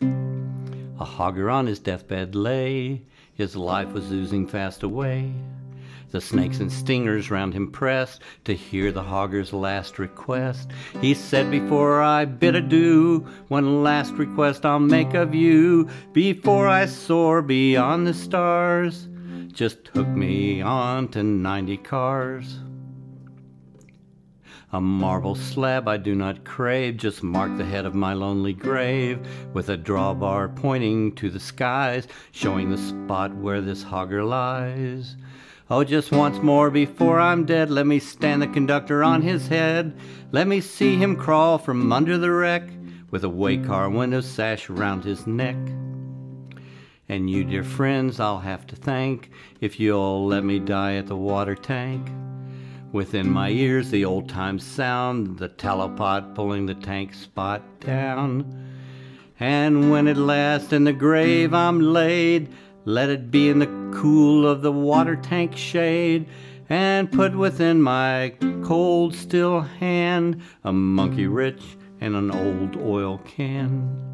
A hogger on his deathbed lay, his life was oozing fast away. The snakes and stingers round him pressed to hear the hogger's last request. He said, Before I bid adieu, one last request I'll make of you. Before I soar beyond the stars, just hook me on to 90 cars. A marble slab I do not crave, just mark the head of my lonely grave with a drawbar pointing to the skies, showing the spot where this hogger lies. Oh, just once more before I'm dead, let me stand the conductor on his head. Let me see him crawl from under the wreck with a way car window sash around his neck. And you, dear friends, I'll have to thank if you'll let me die at the water tank. Within my ears, the old time sound, the tallow pot pulling the tank spout down. And when at last in the grave I'm laid, let it be in the cool of the water tank shade, and put within my cold, still hand a monkey wrench and an old oil can.